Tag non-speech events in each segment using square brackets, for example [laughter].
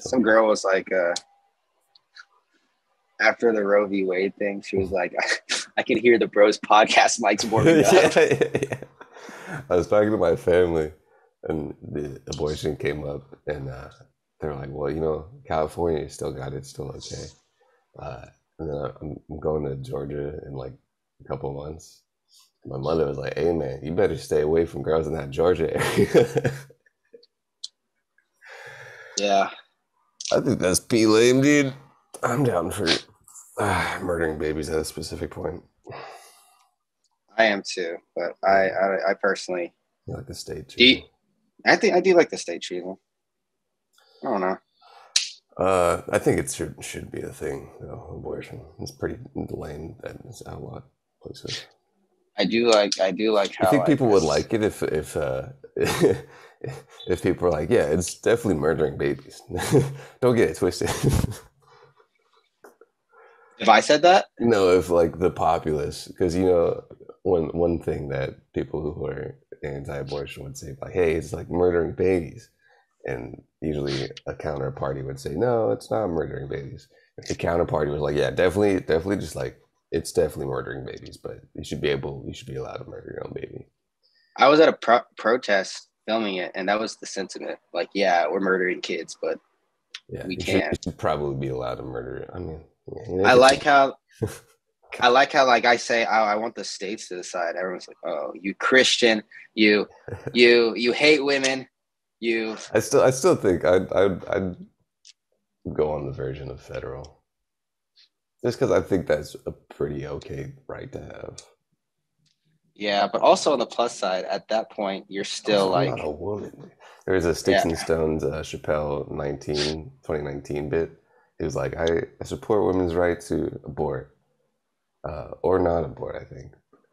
Some girl was like, uh, after the Roe v. Wade thing, she was like, [laughs] I can hear the bros podcast mics [laughs] warming up. yeah, yeah. I was talking to my family, and the abortion came up, and uh, they're like, "Well, you know, California still got it, still okay." Uh, and then I'm, I'm going to Georgia in like a couple months. My mother was like, "Hey, man, you better stay away from girls in that Georgia area." [laughs] yeah, I think that's p lame, dude. I'm down for uh, murdering babies at a specific point. I am too, but I I, I personally You like the state do. You, treatment. I think I do like the state treatment. I don't know. Uh, I think it should should be a thing. though. abortion. It's pretty lame that it's outlawed places. I do like I do like how I think people would like it if if uh, [laughs] if people were like, yeah, it's definitely murdering babies. [laughs] Don't get it twisted. [laughs] If I said that, no, if like the populace, because you know, one one thing that people who are anti-abortion would say, like, hey, it's like murdering babies, and usually a counterparty would say, no, it's not murdering babies. If the counterparty was like, yeah, definitely, definitely, just like it's definitely murdering babies, but you should be able, you should be allowed to murder your own baby. I was at a pro- protest filming it, and that was the sentiment. Like, yeah, we're murdering kids, but Yeah, We you should, should probably be allowed to murder. I mean, yeah, you know, I like how [laughs] I like how like I say oh, I want the states to decide. Everyone's like, oh, you Christian, you [laughs] you you hate women, you I still, I still think I'd, I'd, I'd go on the version of federal, just because I think that's a pretty okay right to have. yeah. But also on the plus side, at that point, you're still I'm like, not a woman. There was a Sticks Yeah. and Stones uh, Chappelle 19, 2019 bit. He was like, I, I support women's right to abort, uh, or not abort, I think.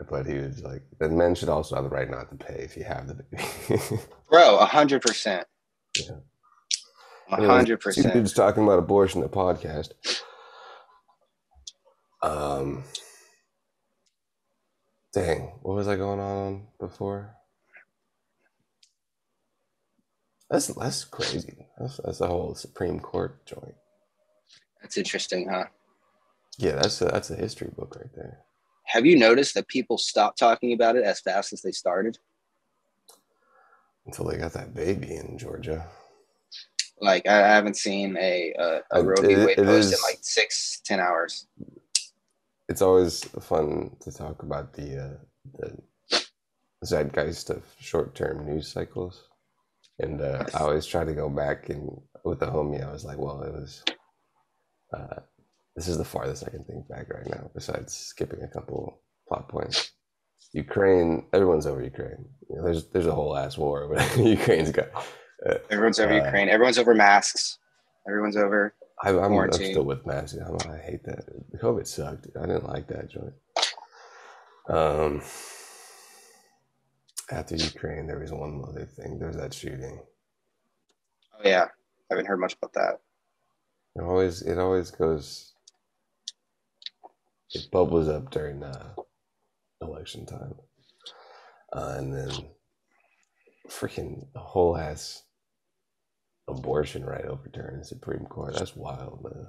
But he was like, then men should also have the right not to pay if you have the baby. [laughs] bro, a hundred percent, Yeah. a Anyways, hundred two percent. dudes talking about abortion in a podcast. Um, dang, what was I going on before? That's that's crazy. That's that's a whole Supreme Court joint. That's interesting, huh? Yeah, that's a, that's a history book right there. Have you noticed that people stopped talking about it as fast as they started? Until they got that baby in Georgia. Like I, haven't seen a Roe v. Wade post in like six ten hours. It's always fun to talk about the uh, the zeitgeist of short-term news cycles, and uh, I always try to go back and with the homie, I was like, well, it was. Uh, this is the farthest I can think back right now, besides skipping a couple plot points. Ukraine, everyone's over Ukraine. You know, there's there's a whole ass war, but [laughs] Ukraine's got. Uh, Everyone's over Uh, Ukraine. Everyone's over masks. Everyone's over. I, I'm, I'm still with masks. I'm, I hate that. COVID sucked. I didn't like that joint. Um, after Ukraine, there was one other thing. There was that shooting. Oh yeah, I haven't heard much about that. It always, it always goes. It bubbles up during uh, election time, uh, and then freaking whole ass abortion right overturned in Supreme Court. That's wild, man.